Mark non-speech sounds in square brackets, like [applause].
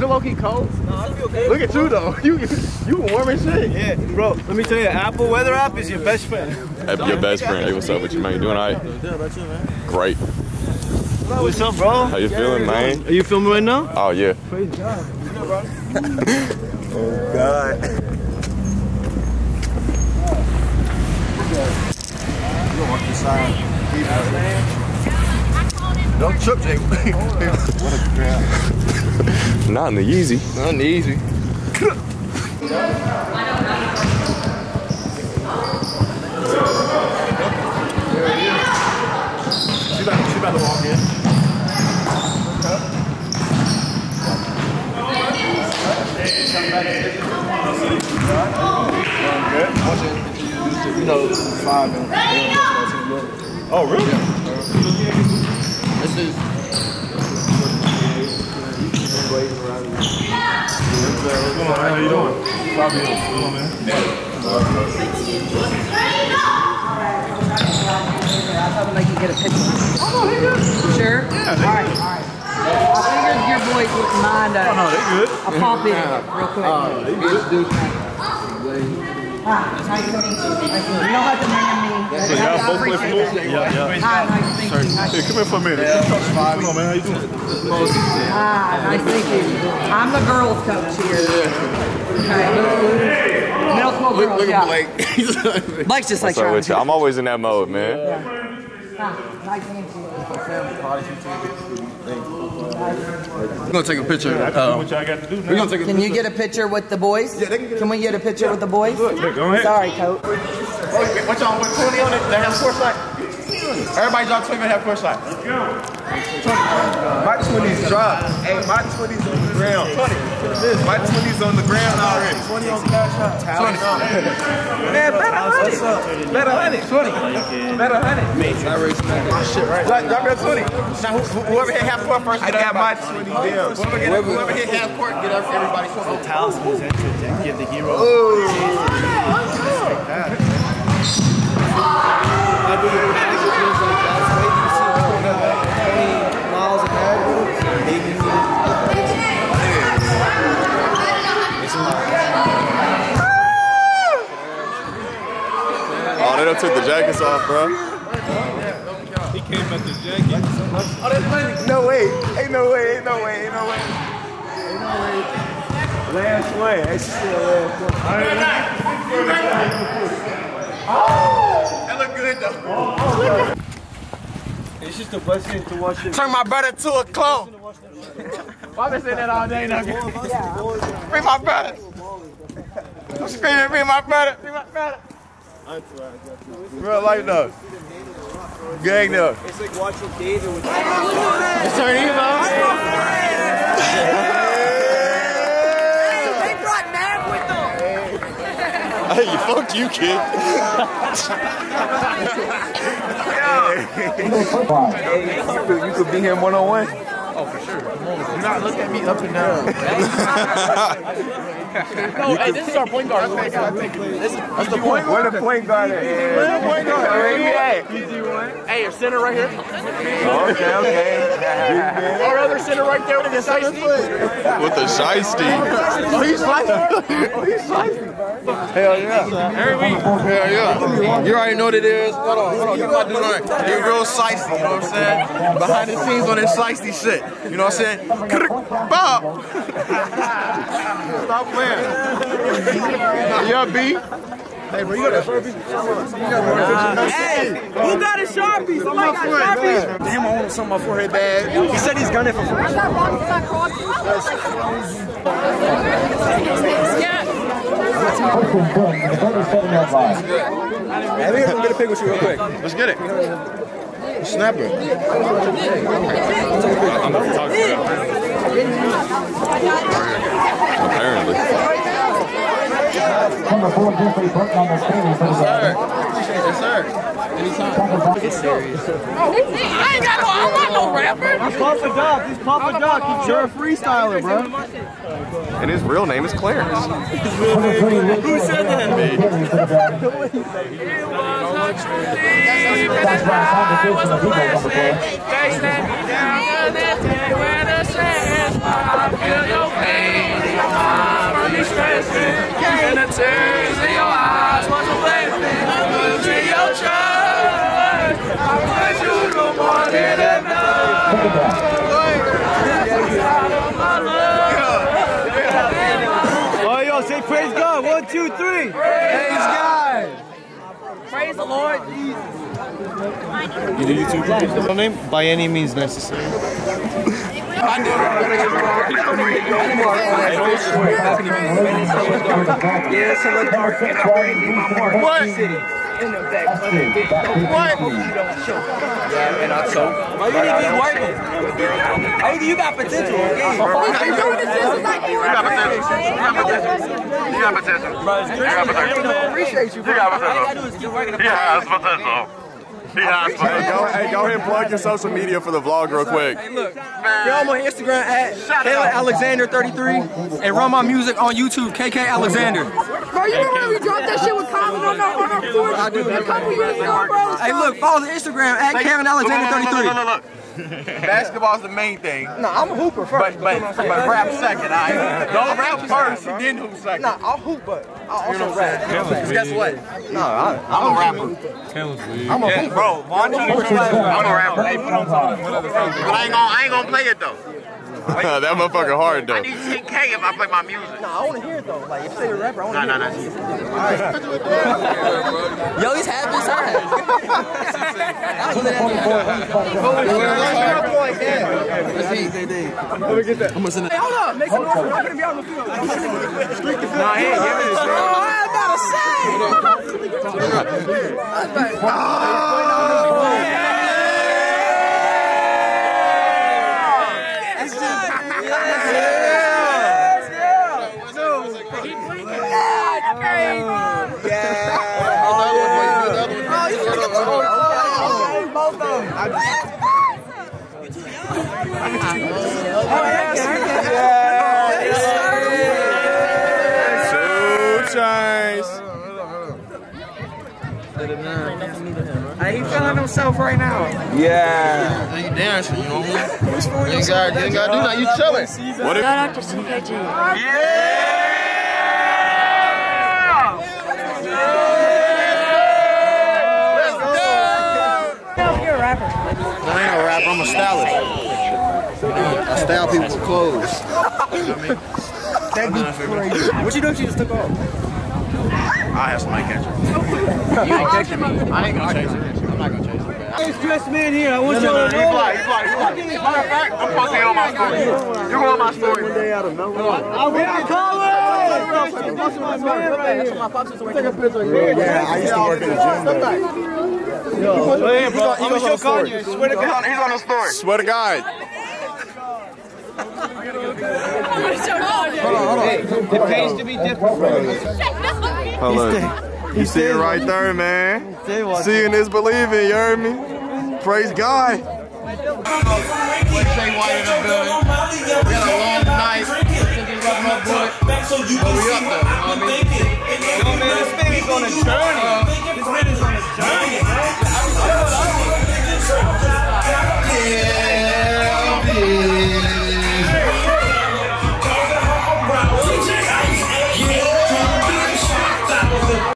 Is it low key cold? No, I feel good. Look at you though. [laughs] You you warm as shit. Yeah, bro. Let me tell you, Apple Weather app is your best friend. Your best friend. Hey, what's up with you, man? You doing all right? Good about you, man. Great. What's up, bro? How you feeling, man? Are you filming right now? Oh, yeah. Praise [laughs] God. oh God. Don't trip, Jake. what a crap. Not in the Yeezy. Not easy. She about, she about to walk in. Good. You know, five Oh, really? This is. Come on. How you doing? Fabio. Come on, man. I would like to get a picture. Sure? All right, all right. I figured your boys wouldn't mind a, oh, No, they good. a pop in real quick. Oh, they good. Hi, nice to meet you. Nice to meet you. You don't have to name me. So y'all I both play appreciate football? Yeah, yeah. Hi, nice to meet you. Nice Hey, come here for a minute. Come on, man. How you doing? Hi, nice to meet you. I'm the girls coach here. Okay. Middle school girls, Look yeah. at Blake. [laughs] [laughs] Blake's just like What's up with you? I'm always in that mode, man. Hi, nice to. We're gonna take a picture. Uh, What y'all got to do we're gonna take a Can you get a picture with the boys? Yeah, they can get a- Can we get a picture with the boys? Go ahead. Sorry, coach. What y'all put 20 on it? They have course light? Everybody drop 20 and have course light. 20. My 20's dropped. Hey, my 20's on the ground. 20. My 20's on the ground already. 20 on cash out. 20. Man, better 100. Better 100. 20. Better 100. Not racing that shit right Drop, drop your 20. Now, who, who- whoever hit half court first, I got my 20 down. Whoever, get, whoever hit half court, get everybody 20. Talisman's entered and give the hero. Oh, Oh, they done took the jackets off, bro. He came at the jacket. No way. Ain't no way. Ain't no way. Ain't no way. Ain't no way. Last way. It's still last way. That look good though. It's just a blessing to watch it. Turn my brother to a clone. Why been saying that all day, nigga? Free my brother. I'm screaming, free my brother, free my brother. Real life though. Gang though. It's like watching David with It's turning you, man. They brought Mav with them. [laughs] Hey, fuck you, kid. You [laughs] could, you could be him one on one. For. Do not look at me up and down. [laughs] [laughs] no, hey, this is our point guard. That's, the point guard. Where the point guard at? Where the point guard? Where you at? Hey, your center right here. Okay, okay. [laughs] Our other center right there with the shiesty. With the shiesty. Oh, he's shiesty. Oh, he's shiesty. Hell yeah. Every week. Hell yeah. You already know what it is. Hold on, hold on. Get my dude on it. He real shiesty, you know what I'm saying? Behind the scenes on that shiesty shit. You know what I'm saying? Bob. Stop playing. Yeah, B. Hey, bro, you got a Sharpie? Hey, who got a Sharpie? Somebody got Sharpies. Damn, I want some on my forehead bad. He said he's gunning for free. Hey, we gonna get a pic with you real quick. Let's get it. Snapper. I'm not talking to them. Apparently. Number four, Jeffrey Burton on the screen for the Yes, sir. I ain't got no, I want no rapper. He's Papa Doc. He's Papa Doc. He's your freestyler, bro. And his real name is Clarence. Who said that? Me. That's right, conversation with Eagles on the play. They let me down, and they Oh, yo, say praise God. One, two, three. Praise God. Praise the Lord. You do YouTube name? By any means necessary. You need to keep working. Hey, you got potential. You got potential. You got potential. You got potential. You got potential. Appreciate you. You got All you gotta potential. do is keep working. He has potential. He has Hey, potential. go, hey, go ahead and plug your social media for the vlog real quick. Look, go on my Instagram at Caleb Alexander 33 and run my music on YouTube, KK Alexander. Bro, you remember we dropped that shit with Common on our, on our porch a couple years ago, bro? Hey, look, follow the Instagram at Kevin Alexander 33. Look, look, look, look. Basketball's the main thing. Nah, I'm a hooper first. But but but rap second, alright? Don't rap first and then hoop second. Nah, I'll hoop, but I'll also rap. Guess what? No, I, I'm a rapper. I'm a hoop, bro. I'm a rapper. Hey, put on something. But I ain't gonna, I ain't gonna play it though. [laughs] that motherfucker hard though. I need 10k if I play my music. Nah, I want to hear it though. Like, if you say you're a rapper, I want Nah, to nah, hear nah. Yo, he's happy inside. Hey, hold up. Make some noise. I'm going to be on the field. Nah, he ain't giving it to me. Oh, I about to say. [laughs] himself right now. Yeah. You dancing, you know? You got, you ain't gotta do that. You chilling. What if, Shout out to CKG. You're rapper. I ain't a rapper. I'm a stylist. I style people's clothes. What you doing? She just took off. I have somebody catch her. [laughs] You ain't catching me. I ain't gonna chase her. I'm not gonna chase her. Hey, stress me in here. I want No, y'all no, to no, you know. fly, you fly, you fly. Matter of fact, I'm posting it on my story. You go on my story. One day out of nowhere. I want to call it. That's my man right here. Yeah, I used to work in the gym. Hey, bro, I'm gonna show Kanye. Swear to He's God. on, he's on the story. swear to God. It pays to be different, bro. Hold on. You see it right there, man. Say what? Seeing is believing, you heard me? Praise God. Jay White in the building. We had a long night. Took it up my boy. But we up there. You know what I mean? Yo, man, this man is on a journey.